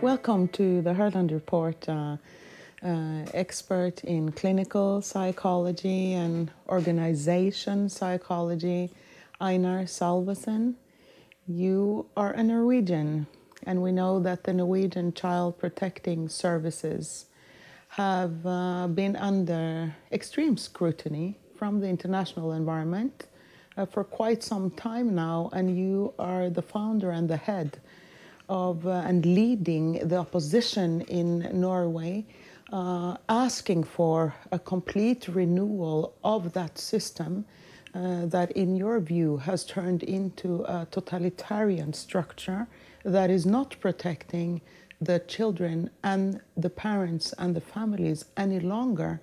Welcome to the Herland Report, uh, uh, expert in clinical psychology and organization psychology, Einar Salvesen. You are a Norwegian, and we know that the Norwegian Child Protecting Services have uh, been under extreme scrutiny from the international environment uh, for quite some time now, and you are the founder and the head of uh, and leading the opposition in Norway, uh, asking for a complete renewal of that system uh, that, in your view, has turned into a totalitarian structure that is not protecting the children and the parents and the families any longer.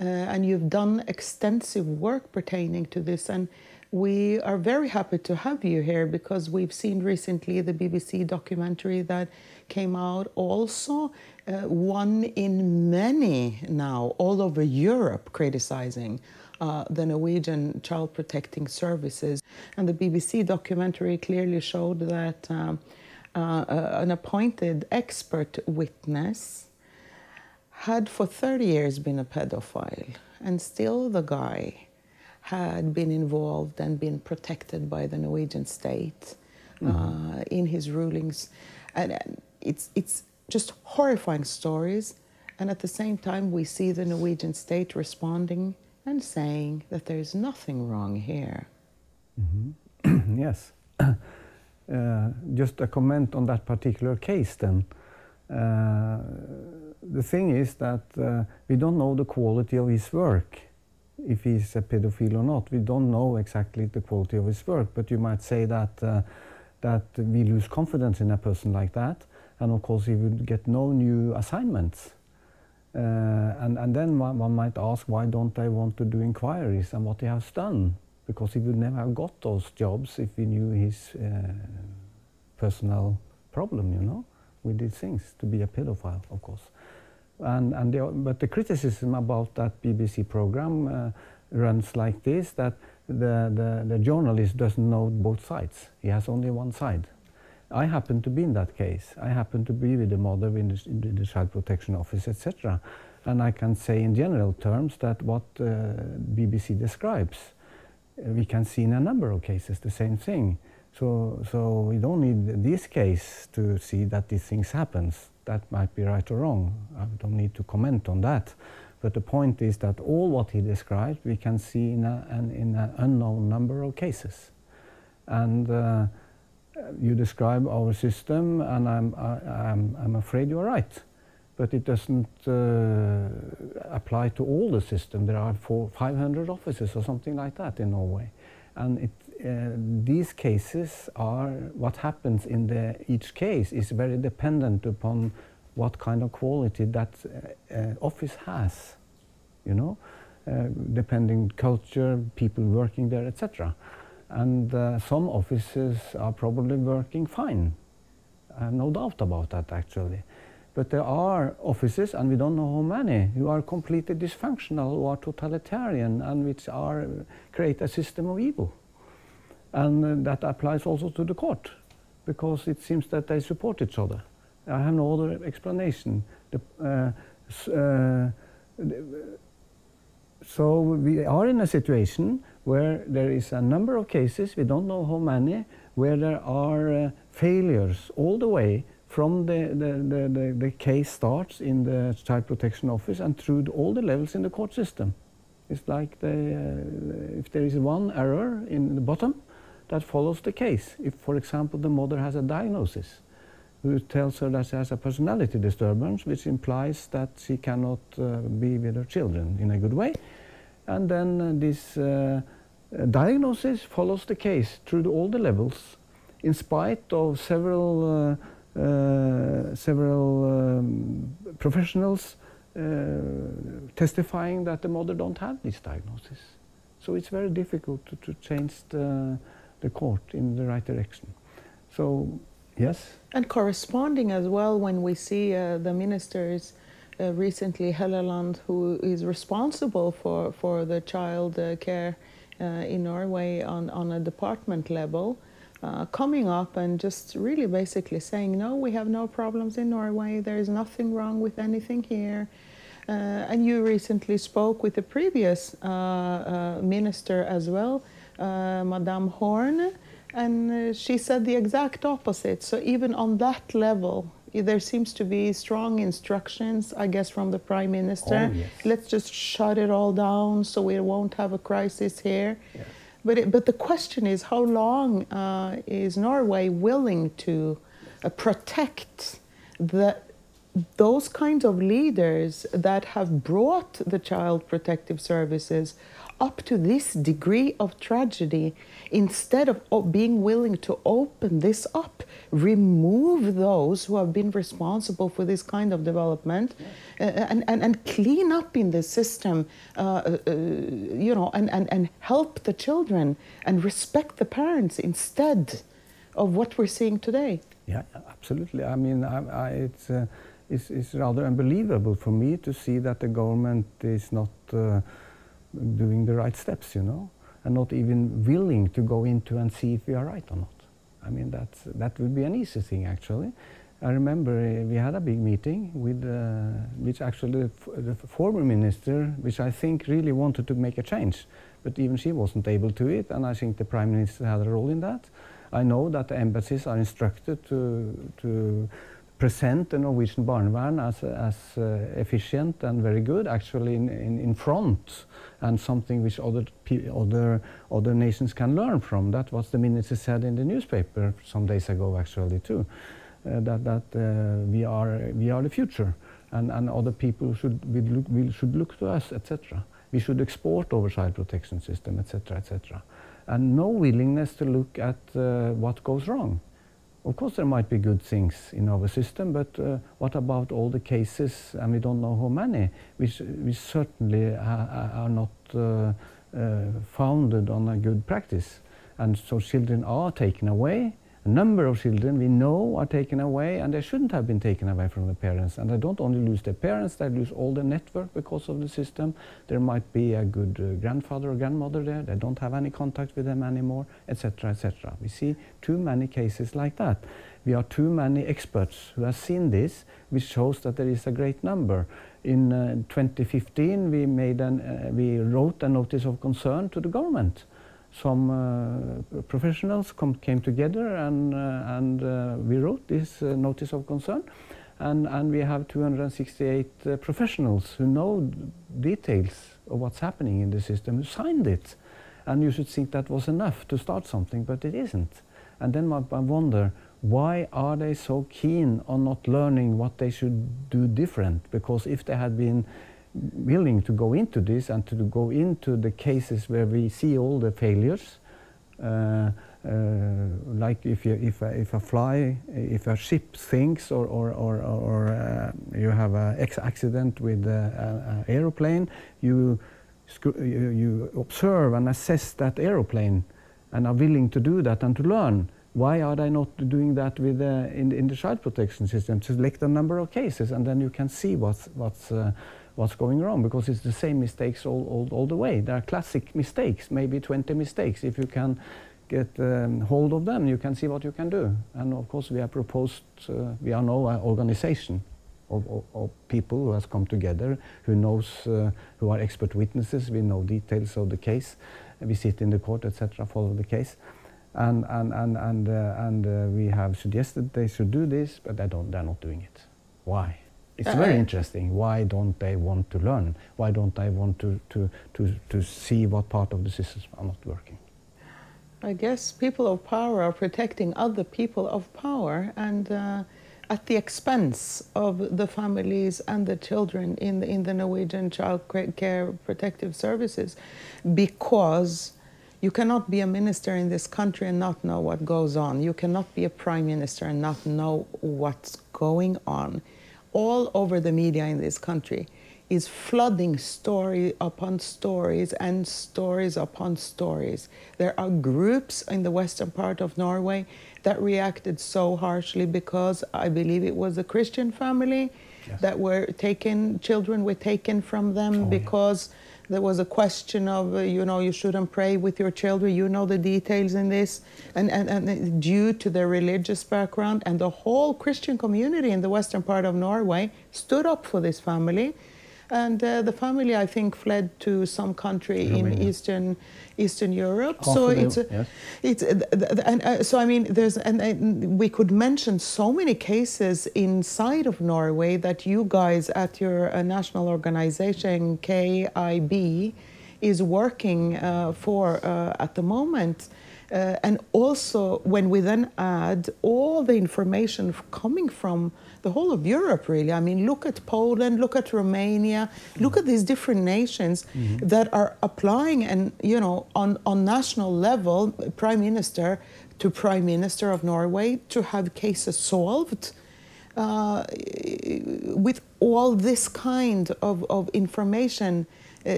Uh, and you've done extensive work pertaining to this. And we are very happy to have you here because we've seen recently the BBC documentary that came out, also uh, one in many now all over Europe criticizing uh, the Norwegian child protecting services. And the BBC documentary clearly showed that um, uh, an appointed expert witness had for 30 years been a pedophile, and still the guy had been involved and been protected by the Norwegian state mm -hmm. uh, in his rulings. And it's, it's just horrifying stories. And at the same time, we see the Norwegian state responding and saying that there is nothing wrong here. Mm -hmm. yes. Uh, just a comment on that particular case then. Uh, the thing is that uh, we don't know the quality of his work if he's a pedophile or not. We don't know exactly the quality of his work, but you might say that uh, that we lose confidence in a person like that, and of course he would get no new assignments. Uh, and, and then one, one, might ask why don't they want to do inquiries and what he has done? Because he would never have got those jobs if he knew his uh, personal problem, you know, with these things, to be a pedophile, of course. And, and the, but the criticism about that BBC program uh, runs like this, that the, the, the journalist doesn't know both sides. He has only one side. I happen to be in that case. I happen to be with the mother in the, the Child Protection Office, etc. And I can say in general terms that what uh, BBC describes, uh, we can see in a number of cases the same thing. So, so we don't need this case to see that these things happens that might be right or wrong. I don't need to comment on that. But the point is that all what he described we can see in, an, in unknown number of cases. And uh, you describe our system, and I'm, I, am I'm afraid you're right. But it doesn't uh, apply to all the system. There are four, 500 offices or something like that in Norway. And it, uh, these cases are what happens in the, each case is very dependent upon what kind of quality that uh, uh, office has, you know, uh, depending culture, people working there, etc. And uh, some offices are probably working fine, no doubt about that actually. But there are offices, and we don't know how many, who are completely dysfunctional, who are totalitarian, and which are create a system of evil. And that applies also to the court, because it seems that they support each other. I have no other explanation. The, uh, uh, so we are in a situation where there is a number of cases, we don't know how many, where there are uh, failures all the way from the, the, the, the, case starts in the Child Protection Office and through all the levels in the court system. It's like uh, if there is one error in the bottom, that follows the case. If, for example, the mother has a diagnosis who tells her that she has a personality disturbance, which implies that she cannot uh, be with her children in a good way. And then uh, this uh, diagnosis follows the case through all the levels, in spite of several, uh, uh, several um, professionals uh, testifying that the mother don't have this diagnosis. So it's very difficult to, to change the the court in the right direction. So, yes. And corresponding as well when we see uh, the ministers uh, recently, Helleland, who is responsible for, for the child uh, care uh, in Norway on, on a department level, uh, coming up and just really basically saying, no, we have no problems in Norway, there is nothing wrong with anything here. Uh, and you recently spoke with the previous minister as well, Madame Horne, and she said the exact opposite. So even on that level, there seems to be strong instructions, I guess, from the prime minister. Oh, yes. Let's just shut it all down so we won't have a crisis here. Yes. But it, but the question is, how long uh, is Norway willing to uh, protect the those kinds of leaders that have brought the child protective services up to this degree of tragedy, instead of being willing to open this up, remove those who have been responsible for this kind of development, uh, and, and, and clean up in the system, uh, uh, you know, and, and, and help the children and respect the parents instead of what we're seeing today. Yeah, absolutely. I mean, I, I, it's. Uh, it's, it's, rather unbelievable for me to see that the government is not uh, doing the right steps, you know, and not even willing to go into and see if we are right or not. I mean, that's, that would be an easy thing, actually. I remember uh, we had a big meeting with, uh, which actually the, the, former minister, which I think really wanted to make a change, but even she wasn't able to it, and I think the prime minister had a role in that. I know that the embassies are instructed to, to present the Norwegian barnevern as, as uh, efficient and very good, actually in, in, in front, and something which other, other, other nations can learn from. That was the minister said in the newspaper some days ago, actually, too, uh, that, that uh, we, are, we are the future, and, and other people should, look, we should look to us, etc. We should export child protection system, etc., etc. And no willingness to look at uh, what goes wrong. Of course, there might be good things in our system, but uh, what about all the cases, and we don't know how many, which, which certainly are not uh, uh, founded on a good practice. And so children are taken away, a number of children we know are taken away and they shouldn't have been taken away from the parents. And they don't only lose their parents, they lose all the network because of the system. There might be a good uh, grandfather or grandmother there, they don't have any contact with them anymore, etc., etc. We see too many cases like that. We are too many experts who have seen this, which shows that there is a great number. In uh, 2015, we, made an, uh, we wrote a notice of concern to the government some uh, professionals come, came together and, uh, and uh, we wrote this notice of concern. And, and, we have 268 uh, professionals who know details of what's happening in the system who signed it. And you should think that was enough to start something, but it isn't. And then I wonder, why are they so keen on not learning what they should do different? Because if they had been willing to go into this and to go into the cases where we see all the failures. Uh, uh, like if, you, if, a, if a fly, if a ship sinks or, or, or, or uh, you have an accident with an aeroplane, you, you, observe and assess that aeroplane and are willing to do that and to learn. Why are they not doing that with, in, in the child protection system? Select a number of cases and then you can see what's, what's uh, what's going wrong because it's the same mistakes all, all, all the way. There are classic mistakes, maybe 20 mistakes. If you can get um, hold of them, you can see what you can do. And of course, we have proposed, uh, we are now an organization of, of, of, people who has come together, who knows, uh, who are expert witnesses, we know details of the case, we sit in the court, etc., follow the case. And, and, and, and, uh, and uh, we have suggested they should do this, but they don't, they're not doing it. Why? It's uh, very interesting. Why don't they want to learn? Why don't they want to, to, to, to see what part of the systems are not working? I guess people of power are protecting other people of power and uh, at the expense of the families and the children in the, in the Norwegian child care protective services because you cannot be a minister in this country and not know what goes on. You cannot be a prime minister and not know what's going on all over the media in this country is flooding story upon stories and stories upon stories. There are groups in the western part of Norway that reacted so harshly because I believe it was a Christian family yes. that were taken, children were taken from them oh, because there was a question of, uh, you know, you shouldn't pray with your children. You know the details in this. And, and, and due to their religious background, and the whole Christian community in the western part of Norway stood up for this family. And uh, the family, I think, fled to some country Romania. in Eastern Eastern Europe. After so it's, yes. it's and uh, so I mean, there's and, and, we could mention so many cases inside of Norway that you guys at your uh, national organization KIB is working uh, for uh, at the moment. Uh, and also, when we then add all the information coming from the whole of Europe, really. I mean, look at Poland, look at Romania, look at these different nations mm-hmm. that are applying and, you know, on, on national level, prime minister to prime minister of Norway to have cases solved. Uh, with all this kind of, of information, uh,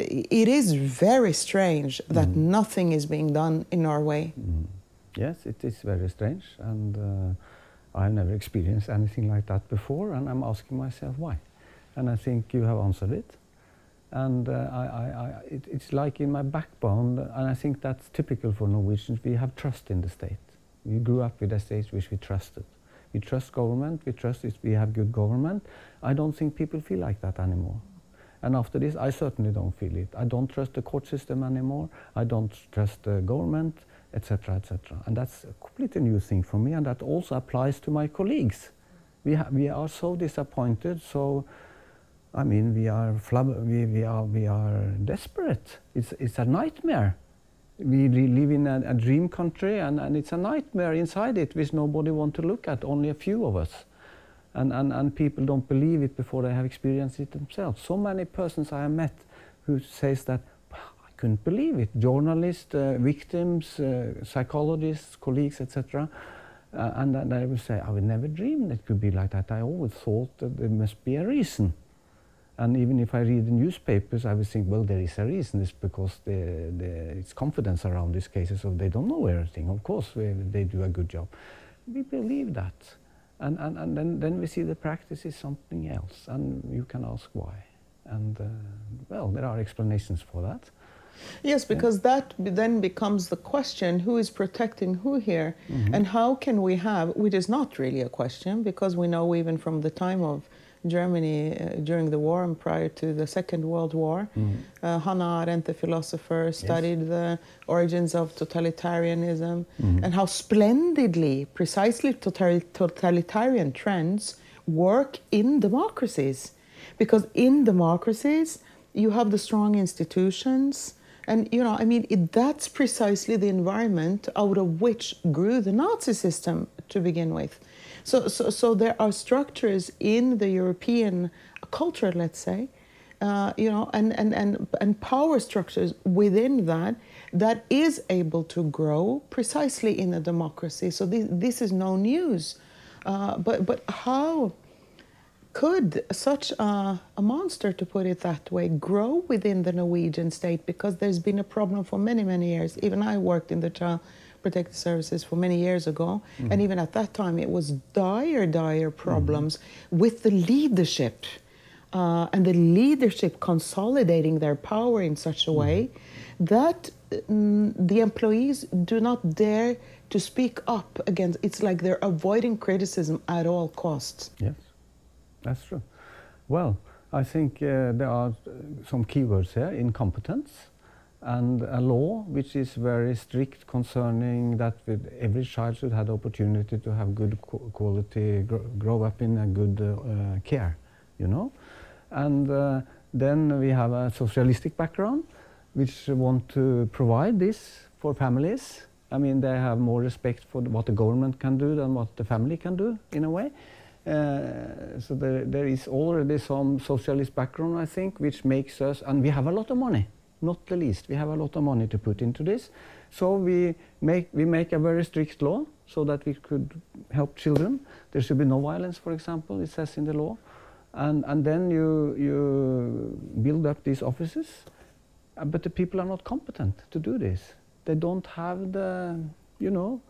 it is very strange that mm. nothing is being done in Norway. Mm. Yes, it is very strange, and uh, I've never experienced anything like that before, and I'm asking myself why. And I think you have answered it. And uh, I, I, I, it, it's like in my backbone, and I think that's typical for Norwegians. We have trust in the state. We grew up with a state which we trusted. We trust government, we trust it, we have good government. I don't think people feel like that anymore. And after this, I certainly don't feel it. I don't trust the court system anymore. I don't trust the government etc., etc. And that's a completely new thing for me, and that also applies to my colleagues. We, we are so disappointed, so I mean, we are, we, we are, we are desperate. It's, it's a nightmare. We live in a, a dream country, and, and it's a nightmare inside it, which nobody wants to look at, only a few of us. And, and, and people don't believe it before they have experienced it themselves. So many persons I have met who says that couldn't believe it. Journalists, uh, victims, uh, psychologists, colleagues, etc. Uh, and then I would say, I would never dream it could be like that. I always thought that there must be a reason. And even if I read the newspapers, I would think, well, there is a reason. It's because the, the, it's confidence around these cases, so they don't know everything. Of course, we, they do a good job. We believe that. And, and, and then, then we see the practice is something else, and you can ask why. And, uh, well, there are explanations for that. Yes, because that then becomes the question who is protecting who here? Mm-hmm. And how can we have, which is not really a question, because we know even from the time of Germany uh, during the war and prior to the Second World War, mm-hmm. uh, Hannah Arendt, the philosopher, studied yes. the origins of totalitarianism mm-hmm. and how splendidly, precisely totalitarian trends work in democracies. Because in democracies, you have the strong institutions, and, you know, I mean, it, that's precisely the environment out of which grew the Nazi system to begin with. So, so, so there are structures in the European culture, let's say, uh, you know, and, and, and, and power structures within that that is able to grow precisely in a democracy. So this, this is no news. Uh, but, but how could such a, a, monster, to put it that way, grow within the Norwegian state? Because there's been a problem for many, many years. Even I worked in the child protective services for many years ago, mm. and even at that time, it was dire, dire problems mm. with the leadership. Uh, and the leadership consolidating their power in such a way mm. that mm, the employees do not dare to speak up against it's like they're avoiding criticism at all costs yes that's true. Well, I think uh, there are some keywords here incompetence and a law which is very strict concerning that every child should have the opportunity to have good quality, gr grow up in a good uh, care, you know. And uh, then we have a socialistic background which want to provide this for families. I mean, they have more respect for what the government can do than what the family can do in a way. Uh, so there, there is already some socialist background, I think, which makes us, and we have a lot of money, not the least. We have a lot of money to put into this. So we make, we make a very strict law so that we could help children. There should be no violence, for example, it says in the law. And, and then you, you build up these offices, uh, but the people are not competent to do this. They don't have the, you know,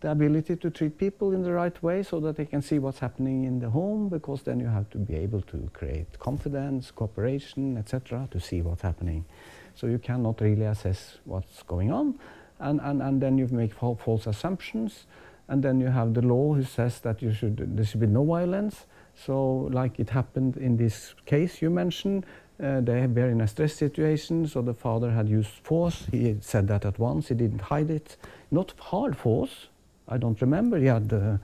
the ability to treat people in the right way so that they can see what's happening in the home because then you have to be able to create confidence, cooperation, etc. to see what's happening. So you cannot really assess what's going on and, and, and then you make false assumptions and then you have the law who says that you should, there should be no violence. So like it happened in this case you mentioned, uh, they were in a stress situation, so the father had used force. He said that at once, he didn't hide it. Not hard force, I don't remember. He had, uh,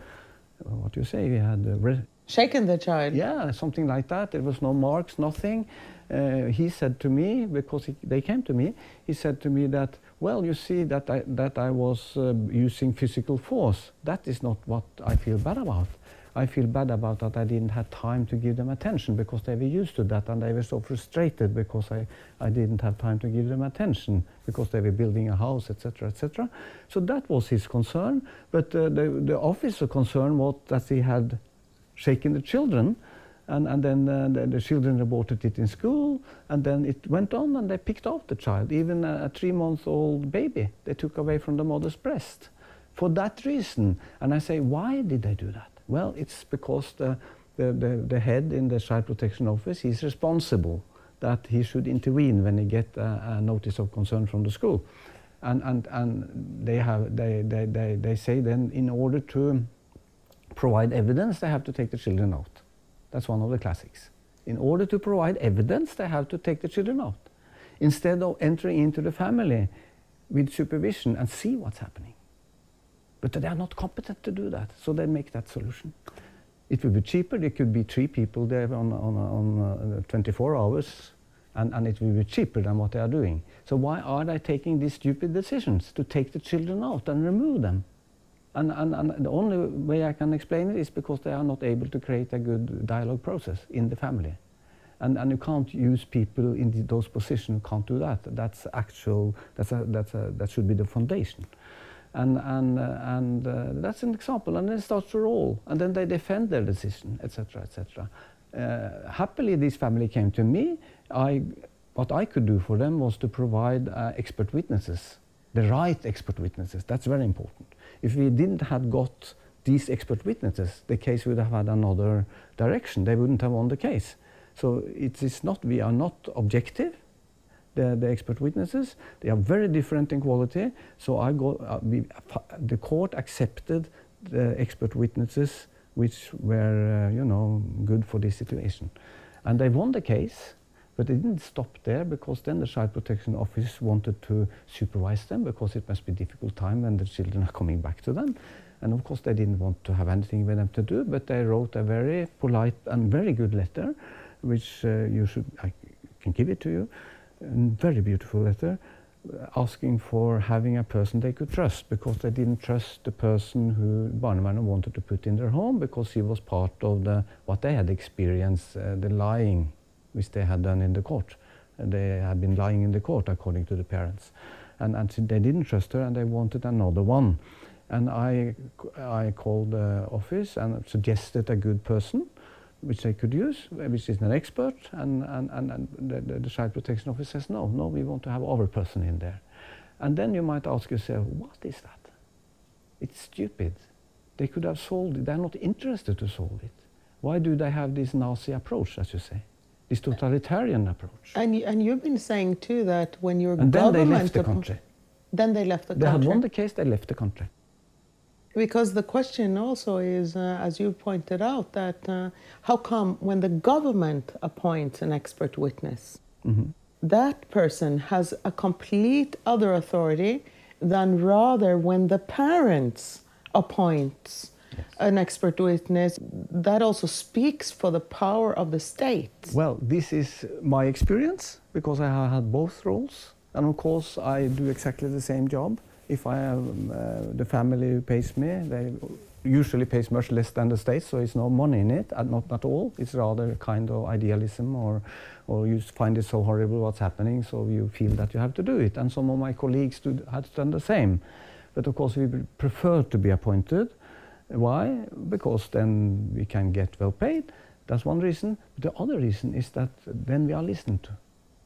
what do you say, he had... Uh, Shaken the child? Yeah, something like that. There was no marks, nothing. Uh, he said to me, because he, they came to me, he said to me that, well, you see that I, that I was uh, using physical force. That is not what I feel bad about. I feel bad about that I didn't have time to give them attention because they were used to that and they were so frustrated because I, I didn't have time to give them attention because they were building a house, etc., etc. So that was his concern. But uh, the, the officer concern was that he had shaken the children and, and then uh, the, the, children reported it in school and then it went on and they picked up the child, even a, a three-month-old baby they took away from the mother's breast for that reason. And I say, why did they do that? Well, it's because the, the, the, the head in the Child Protection Office is responsible that he should intervene when he get a, a notice of concern from the school. And, and, and they, have, they, they, they, they say then in order to provide evidence, they have to take the children out. That's one of the classics. In order to provide evidence, they have to take the children out. Instead of entering into the family with supervision and see what's happening. But they are not competent to do that, so they make that solution. It would be cheaper. There could be three people there on, on, on uh, 24 hours, and, and it will be cheaper than what they are doing. So why are they taking these stupid decisions to take the children out and remove them? And, and, and the only way I can explain it is because they are not able to create a good dialogue process in the family. And, and you can't use people in the, those positions, you can't do that. That's actual, that's a, that's a, that should be the foundation. And, and, uh, and uh, that's an example. And then it starts to roll. And then they defend their decision, etc., etc. Uh, happily, this family came to me. I, what I could do for them was to provide uh, expert witnesses, the right expert witnesses. That's very important. If we didn't have got these expert witnesses, the case would have had another direction. They wouldn't have won the case. So it is not, we are not objective the, the expert witnesses. They are very different in quality. So I uh, we, the court accepted the expert witnesses which were, uh, you know, good for this situation. And they won the case, but they didn't stop there because then the Child Protection Office wanted to supervise them because it must be a difficult time when the children are coming back to them. And of course they didn't want to have anything with them to do, but they wrote a very polite and very good letter, which uh, you should, I can give it to you, very beautiful letter asking for having a person they could trust because they didn't trust the person who Barnevernet wanted to put in their home because he was part of the what they had experienced, uh, the lying which they had done in the court. And they had been lying in the court according to the parents. And, and they didn't trust her and they wanted another one. And I, I called the office and suggested a good person which they could use, which is an expert, and, and, and, and the, the, Child Protection Office says, no, no, we want to have our person in there. And then you might ask yourself, what is that? It's stupid. They could have solved it. They're not interested to solve it. Why do they have this Nazi approach, as you say? This totalitarian approach. And, and you've been saying too that when your and government... then they left the country. Then they left the they country. They had won the case, they left the country. Because the question also is, uh, as you pointed out, that uh, how come when the government appoints an expert witness, mm-hmm. that person has a complete other authority than rather when the parents appoints yes. an expert witness, that also speaks for the power of the state. Well, this is my experience because I have had both roles, and of course I do exactly the same job if I have uh, the family who pays me, they usually pays much less than the state, so it's no money in it, not at all. It's rather kind of idealism or, or you find it so horrible what's happening, so you feel that you have to do it. And some of my colleagues had done the same. But of course we prefer to be appointed. Why? Because then we can get well paid. That's one reason. The other reason is that then we are listened to.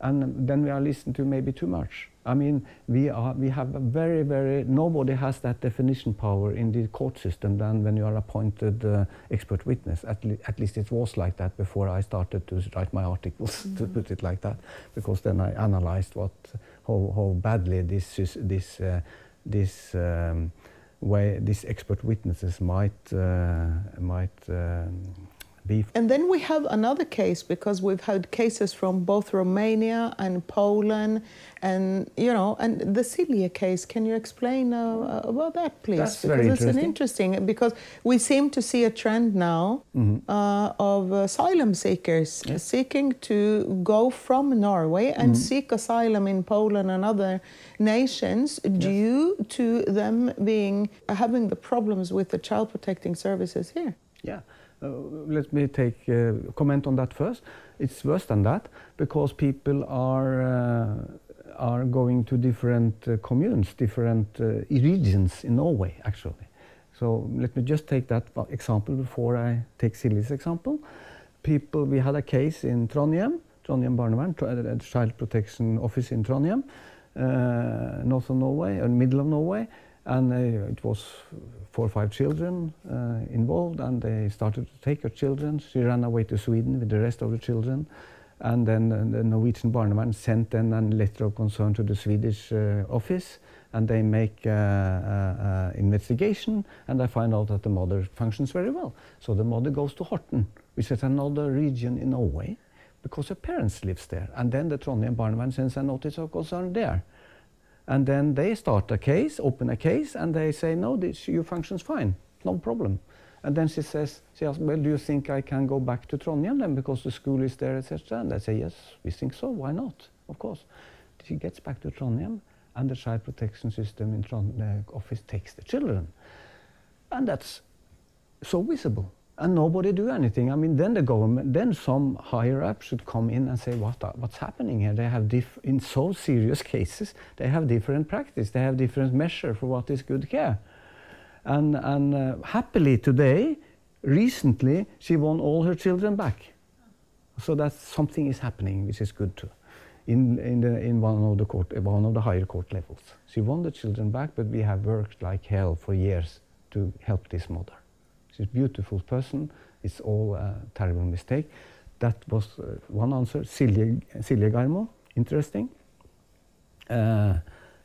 And then we are listened to maybe too much. I mean, we, are, we have a very, very, nobody has that definition power in the court system than when you are appointed uh, expert witness. At, le at, least it was like that before I started to write my articles, mm -hmm. to put it like that, because then I analyzed what, how, how badly this, this, uh, this um, way, these expert witnesses might, uh, might um, beef. And then we have another case because we've had cases from both Romania and Poland, and you know, and the Silje case. Can you explain uh, uh about that, please? That's because very it's an interesting. Because we seem to see a trend now mm -hmm. uh, of asylum seekers yes. seeking to go from Norway and mm -hmm. seek asylum in Poland and other nations yes. due to them being having the problems with the child protecting services here. Yeah. Uh, let me take uh, comment on that first. It's worse than that because people are uh, are going to different communes, different regions in Norway, actually. So let me just take that example before I take Silje's example. People, we had a case in Trondheim, Trondheim Barnevern, Child Protection Office in Trondheim, uh, north of Norway, or middle of Norway, and uh, it was four or five children uh, involved, and they started to take her children. She ran away to Sweden with the rest of the children. And then uh, the Norwegian Barnevern sent then a letter of concern to the Swedish uh, office, and they make an investigation, and they find out that the mother functions very well. So the mother goes to Horten, which is another region in Norway, because her parents lives there. And then the Trondheim Barnevern sends a notice of concern there. And then they start a case, open a case, and they say, no, this, your function's fine, no problem. And then she says, she asks, well, do you think I can go back to Trondheim then because the school is there, etc.? And they say, yes, we think so, why not? Of course. She gets back to Trondheim, and the child protection system in the uh, office takes the children. And that's so visible and nobody do anything. I mean, then the government, then some higher up should come in and say, what what's happening here? They have diff in so serious cases, they have different practice, they have different measure for what is good care. And, and uh, happily today, recently, she won all her children back. So that something is happening, which is good too. In, in, the, in one, of the court, one of the higher court levels. She won the children back, but we have worked like hell for years to help this mother. She's a beautiful person. It's all a terrible mistake. That was uh, one answer. Silje, Silje Garmo, interesting. Uh,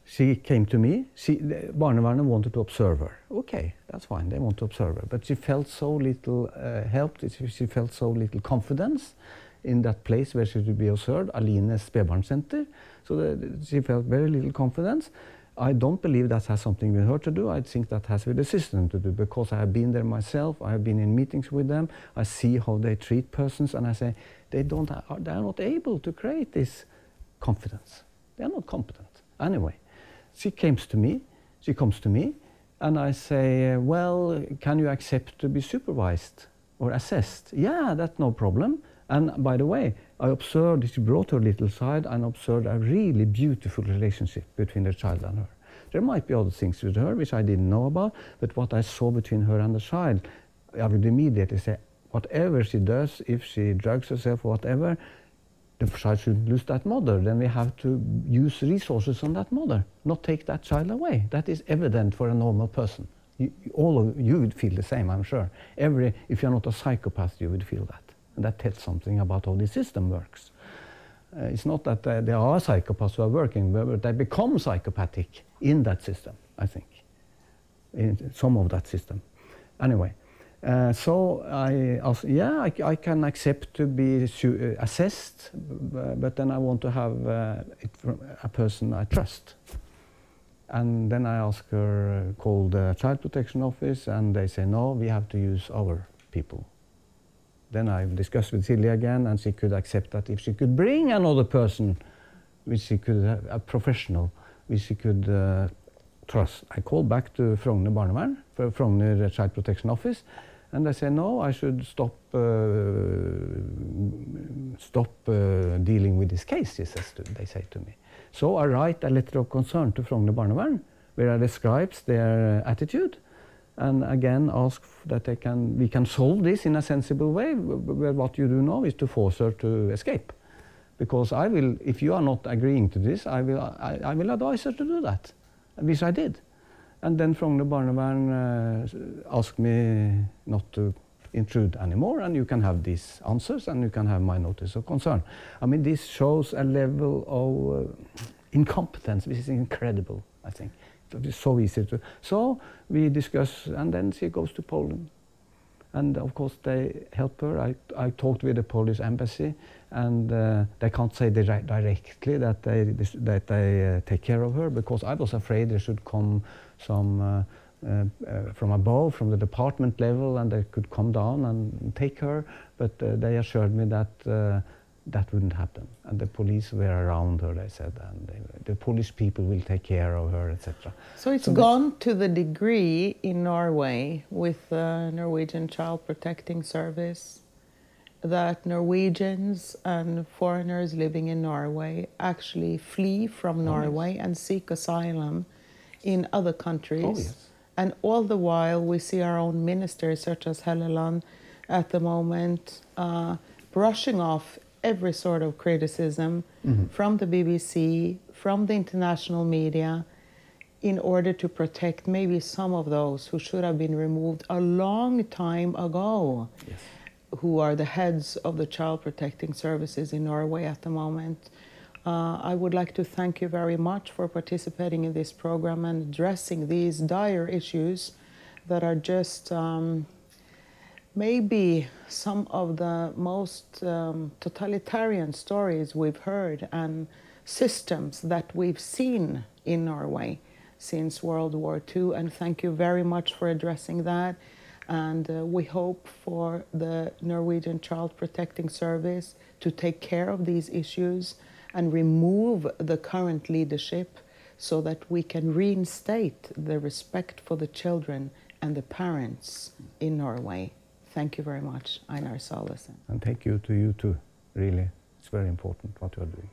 she came to me. She, Barnevernet wanted to observe her. Okay, that's fine. They want to observe her. But she felt so little uh, helped. She felt so little confidence in that place where she would be observed, Alines Spedbarnscenter. So the, she felt very little confidence. I don't believe that has something with her to do. I think that has with the system to do because I have been there myself. I have been in meetings with them. I see how they treat persons, and I say they don't. They are not able to create this confidence. They are not competent. Anyway, she comes to me. She comes to me, and I say, "Well, can you accept to be supervised or assessed?" Yeah, that's no problem. And by the way, I observed, she brought her little side and observed a really beautiful relationship between the child and her. There might be other things with her which I didn't know about, but what I saw between her and the child, I would immediately say, whatever she does, if she drugs herself or whatever, the child should lose that mother. Then we have to use resources on that mother, not take that child away. That is evident for a normal person. You, all of you would feel the same, I'm sure. Every, if you're not a psychopath, you would feel that. That tells something about how the system works. Uh, it's not that uh, there are psychopaths who are working, but they become psychopathic in that system, I think, in some of that system. Anyway, uh, so I also, yeah, I, I, can accept to be uh, assessed, but then I want to have uh, a person I trust. And then I ask her, uh, call the child protection office, and they say, no, we have to use our people. Then I discussed with Silje again, and she could accept that if she could bring another person, which she could, have, a professional, which she could uh, trust. I called back to Frogner Barnevern, Frogner Child Protection Office, and they said, no, I should stop, uh, stop uh, dealing with this case, she says to, they say to me. So I write a letter of concern to Frogner Barnevern, where I describe their attitude, and again ask that they can, we can solve this in a sensible way, where what you do now is to force her to escape. because I will, if you are not agreeing to this, I will, I, I will advise her to do that, which I did. And then Frogner Barnevern uh, asked me not to intrude anymore, and you can have these answers, and you can have my notice of concern. I mean, this shows a level of uh, incompetence which is incredible, I think. It's so easy to. So we discuss, and then she goes to Poland. And of course, they help her. I, I talked with the Polish embassy, and uh, they can't say direct, directly that they, that they uh, take care of her because I was afraid there should come some uh, uh, uh from above, from the department level, and they could come down and take her. But uh, they assured me that uh, that wouldn't happen. And the police were around her, they said, and they, the Polish people will take care of her, etc. So it's so gone to the degree in Norway with the Norwegian Child Protecting Service that Norwegians and foreigners living in Norway actually flee from Norway oh, yes. and seek asylum in other countries. Oh, yes. And all the while, we see our own ministers, such as Helleland, at the moment, uh, brushing off every sort of criticism mm-hmm. from the BBC, from the international media, in order to protect maybe some of those who should have been removed a long time ago, yes. who are the heads of the child protecting services in Norway at the moment. Uh, I would like to thank you very much for participating in this program and addressing these dire issues that are just. Um, maybe some of the most um, totalitarian stories we've heard and systems that we've seen in Norway since World War II. And thank you very much for addressing that. And uh, we hope for the Norwegian Child Protecting Service to take care of these issues and remove the current leadership so that we can reinstate the respect for the children and the parents in Norway. Thank you very much, Einar Salvesen. And thank you to you too, really. It's very important what you are doing.